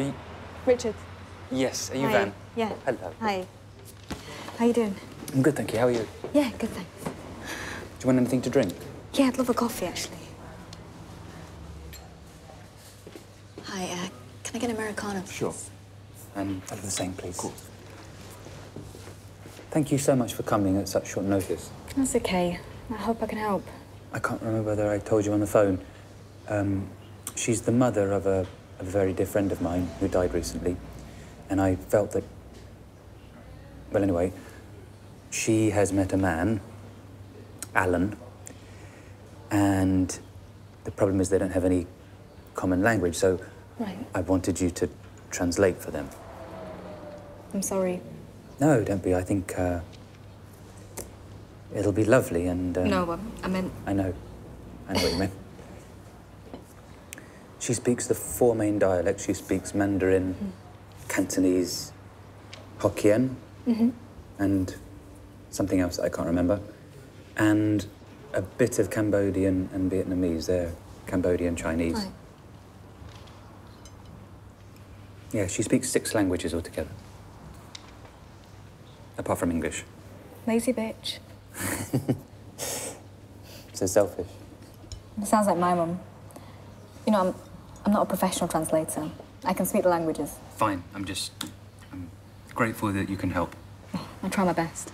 you... Richard. Yes, are you Hi. Vann? Yeah. Hello. Hi. How you doing? I'm good, thank you. How are you? Yeah, good, thanks. Do you want anything to drink? Yeah, I'd love a coffee, actually. Hi, uh, can I get an Americano, please? Sure. And I'll have the same, please. Of course. Thank you so much for coming at such short notice. That's okay. I hope I can help. I can't remember whether I told you on the phone. Um, she's the mother of a, of a very dear friend of mine who died recently. And I felt that, well, anyway, she has met a man, Alan, and the problem is they don't have any common language, so Right. I wanted you to translate for them. I'm sorry. No, don't be. I think uh, it'll be lovely and. Um, No, um, I meant... I know. I know what you mean. She speaks the four main dialects. She speaks Mandarin, mm-hmm. Cantonese, Hokkien, mm-hmm. and something else that I can't remember, and a bit of Cambodian and Vietnamese. They're Cambodian Chinese. Right. Yeah, she speaks six languages altogether, apart from English. Lazy bitch. So selfish. It sounds like my mum. You know, I'm, I'm not a professional translator. I can speak the languages. Fine. I'm just. I'm grateful that you can help. I'll try my best.